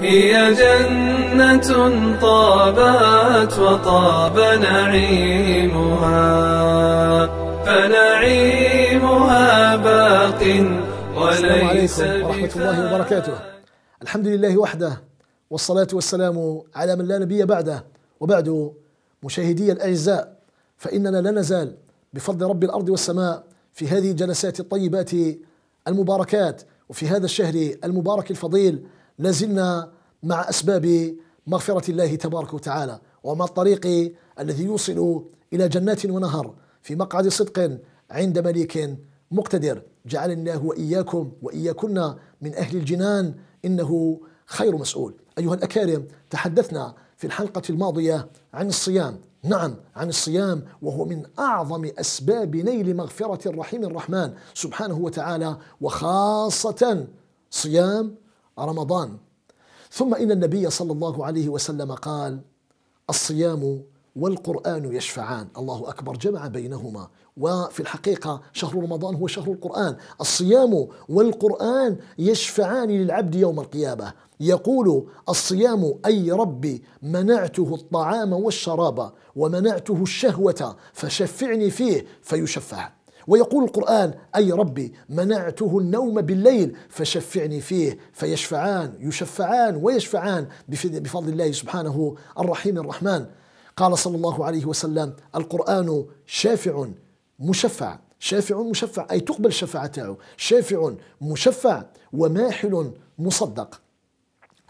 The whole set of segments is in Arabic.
هي جنة طابت وطاب نعيمها فنعيمها باق وليس السلام عليكم ورحمة الله وبركاته. الحمد لله وحده والصلاة والسلام على من لا نبي بعده. وبعد مشاهدي الأعزاء فإننا لا نزال بفضل رب الأرض والسماء في هذه الجلسات الطيبات المباركات وفي هذا الشهر المبارك الفضيل لازلنا مع أسباب مغفرة الله تبارك وتعالى ومع الطريق الذي يوصل إلى جنات ونهر في مقعد صدق عند مليك مقتدر. جعلنا الله وإياكم وإياكن من أهل الجنان إنه خير مسؤول. أيها الأكارم تحدثنا في الحلقة الماضية عن الصيام. نعم عن الصيام وهو من أعظم أسباب نيل مغفرة الرحيم الرحمن سبحانه وتعالى وخاصة صيام رمضان. ثم إن النبي صلى الله عليه وسلم قال الصيام والقرآن يشفعان. الله أكبر. جمع بينهما. وفي الحقيقة شهر رمضان هو شهر القرآن. الصيام والقرآن يشفعان للعبد يوم القيامة. يقول الصيام أي ربي منعته الطعام والشراب ومنعته الشهوة فشفعني فيه فيشفع ويقول القرآن أي ربي منعته النوم بالليل فشفعني فيه فيشفعان يشفعان ويشفعان بفضل الله سبحانه الرحيم الرحمن. قال صلى الله عليه وسلم القرآن شافع مشفع شافع مشفع أي تقبل شفاعته شافع مشفع وماحل مصدق.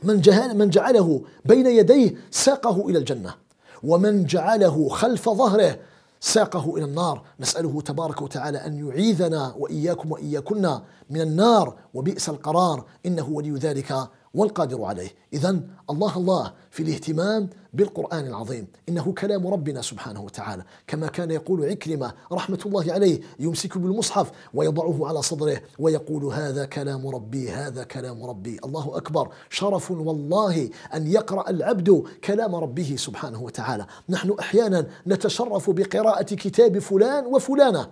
من, جهل من جعله بين يديه ساقه إلى الجنة ومن جعله خلف ظهره ساقه إلى النار. نسأله تبارك وتعالى أن يعيذنا وإياكم واياكن من النار وبئس القرار. إنه ولي ذلك. والقادر عليه. اذا الله الله في الاهتمام بالقرآن العظيم. إنه كلام ربنا سبحانه وتعالى. كما كان يقول عكرمة رحمة الله عليه يمسك بالمصحف ويضعه على صدره ويقول هذا كلام ربي هذا كلام ربي. الله أكبر. شرف والله أن يقرأ العبد كلام ربه سبحانه وتعالى. نحن أحيانا نتشرف بقراءة كتاب فلان وفلانة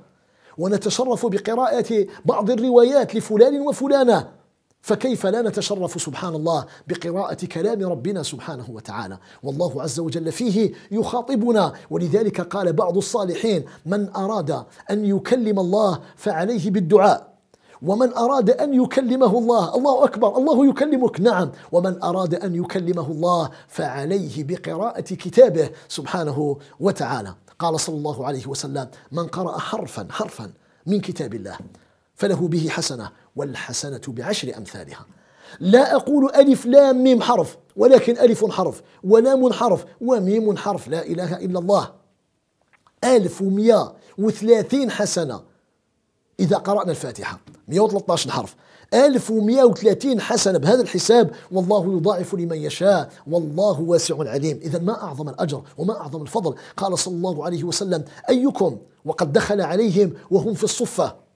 ونتشرف بقراءة بعض الروايات لفلان وفلانة. فكيف لا نتشرف سبحان الله بقراءة كلام ربنا سبحانه وتعالى؟ والله عز وجل فيه يخاطبنا. ولذلك قال بعض الصالحين من أراد أن يكلم الله فعليه بالدعاء ومن أراد أن يكلمه الله الله أكبر الله يكلمك. نعم. ومن أراد أن يكلمه الله فعليه بقراءة كتابه سبحانه وتعالى. قال صلى الله عليه وسلم من قرأ حرفا حرفا من كتاب الله. فله به حسنة والحسنة بعشر أمثالها. لا أقول ألف لام ميم حرف ولكن ألف حرف ولام حرف وميم حرف لا إله إلا الله. ألف ومئة وثلاثين حسنة. إذا قرأنا الفاتحة 113 حرف. 1130 حسنة بهذا الحساب والله يضاعف لمن يشاء والله واسع عليم. إذا ما أعظم الأجر وما أعظم الفضل؟ قال صلى الله عليه وسلم أيكم وقد دخل عليهم وهم في الصفة.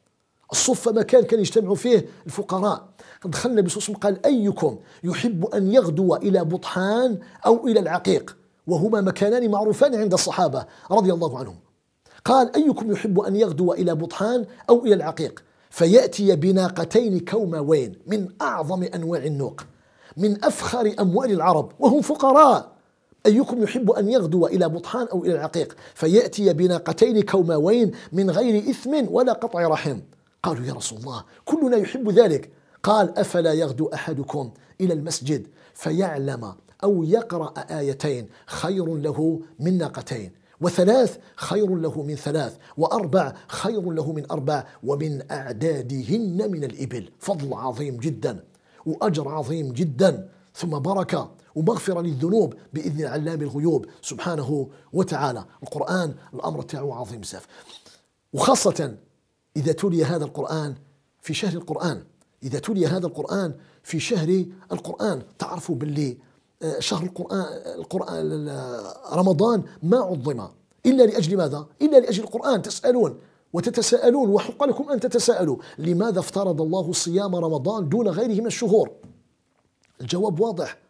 الصفة مكان كان يجتمع فيه الفقراء. دخلنا النبي وسلم قال أيكم يحب أن يغدو إلى بطحان أو إلى العقيق؟ وهما مكانان معروفان عند الصحابة رضي الله عنهم. قال أيكم يحب أن يغدو إلى بطحان أو إلى العقيق؟ فيأتي بناقتين كوموين من أعظم أنواع النوق من أفخر أموال العرب وهم فقراء. أيكم يحب أن يغدو إلى بطحان أو إلى العقيق؟ فيأتي بناقتين كوموين من غير إثم ولا قطع رحم. قالوا يا رسول الله كلنا يحب ذلك. قال أفلا يغدو أحدكم إلى المسجد فيعلم أو يقرأ آيتين خير له من ناقتين وثلاث خير له من ثلاث وأربع خير له من أربع ومن أعدادهن من الإبل. فضل عظيم جدا وأجر عظيم جدا. ثم بركه ومغفرة للذنوب بإذن علام الغيوب سبحانه وتعالى. القرآن الأمر تاعو عظيم بزاف. وخاصة إذا تلي هذا القرآن في شهر القرآن. إذا تلي هذا القرآن في شهر القرآن. تعرفوا باللي آه، شهر القرآن, القرآن رمضان ما عظم. إلا لأجل ماذا؟ إلا لأجل القرآن. تسألون وتتساءلون وحق لكم أن تتساءلوا. لماذا افترض الله صيام رمضان دون غيره من الشهور؟ الجواب واضح.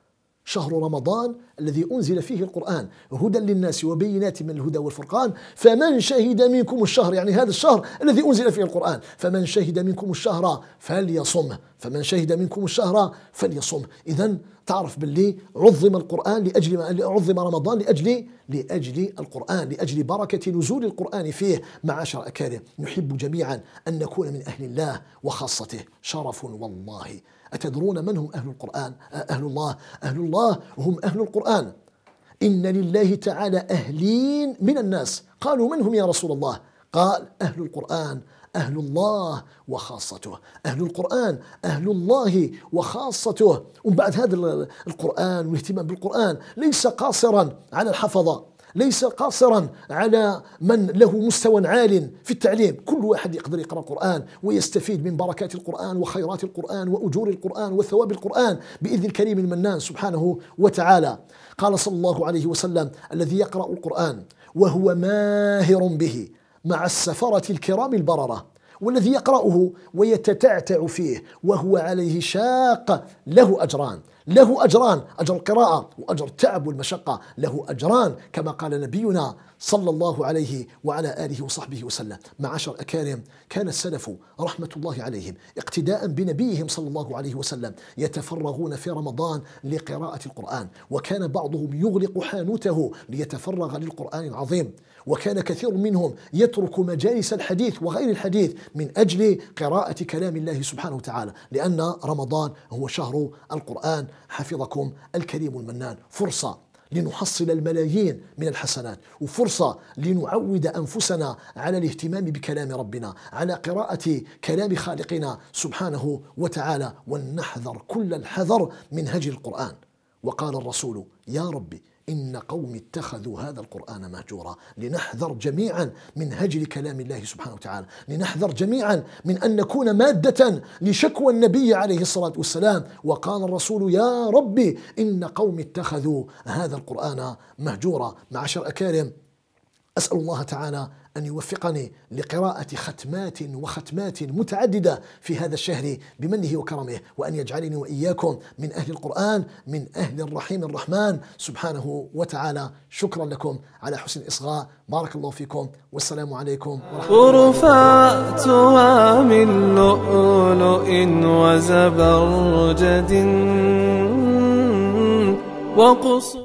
شهر رمضان الذي أنزل فيه القرآن هدى للناس وبينات من الهدى والفرقان. فمن شهد منكم الشهر يعني هذا الشهر الذي أنزل فيه القرآن فمن شهد منكم الشهر فليصمه فمن شهد منكم الشهر فليصم إذا تعرف باللي عظم القرآن لأجل عظم رمضان لأجل لأجل القرآن لأجل بركة نزول القرآن فيه معاشر أكارم نحب جميعا أن نكون من أهل الله وخاصته. شرف والله. أتدرون من هم أهل القرآن؟ أهل الله. أهل الله هم أهل القرآن. إن لله تعالى أهلين من الناس. قالوا من هم يا رسول الله؟ قال أهل القرآن. أهل الله وخاصته. أهل القرآن أهل الله وخاصته. ومن بعد هذا القرآن والاهتمام بالقرآن ليس قاصرا على الحفظة ليس قاصرا على من له مستوى عال في التعليم. كل واحد يقدر يقرأ القرآن ويستفيد من بركات القرآن وخيرات القرآن وأجور القرآن وثواب القرآن بإذن الكريم المنان سبحانه وتعالى. قال صلى الله عليه وسلم الذي يقرأ القرآن وهو ماهر به. مع السفرة الكرام البررة والذي يقرأه ويتتعتع فيه وهو عليه شاق له أجران له أجران أجر القراءة وأجر التعب والمشقة له أجران كما قال نبينا صلى الله عليه وعلى آله وصحبه وسلم. معاشر أكارم كان السلف رحمة الله عليهم اقتداء بنبيهم صلى الله عليه وسلم يتفرغون في رمضان لقراءة القرآن وكان بعضهم يغلق حانوته ليتفرغ للقرآن العظيم. وكان كثير منهم يترك مجالس الحديث وغير الحديث من أجل قراءة كلام الله سبحانه وتعالى لأن رمضان هو شهر القرآن. حفظكم الكريم المنان. فرصة لنحصل الملايين من الحسنات وفرصة لنعود أنفسنا على الاهتمام بكلام ربنا على قراءة كلام خالقنا سبحانه وتعالى ولنحذر كل الحذر من هجر القرآن. وقال الرسول يا ربي إن قوم اتخذوا هذا القرآن مهجورا. لنحذر جميعا من هجر كلام الله سبحانه وتعالى. لنحذر جميعا من أن نكون مادة لشكوى النبي عليه الصلاة والسلام. وقال الرسول يا ربي إن قوم اتخذوا هذا القرآن مهجورا. معشر أكارم أسأل الله تعالى أن يوفقني لقراءة ختمات وختمات متعددة في هذا الشهر بمنه وكرمه وأن يجعلني وإياكم من أهل القرآن من أهل الرحيم الرحمن. سبحانه وتعالى شكرا لكم على حسن الإصغاء. بارك الله فيكم والسلام عليكم ورحمة الله من لؤلؤ وزبرجد وقصور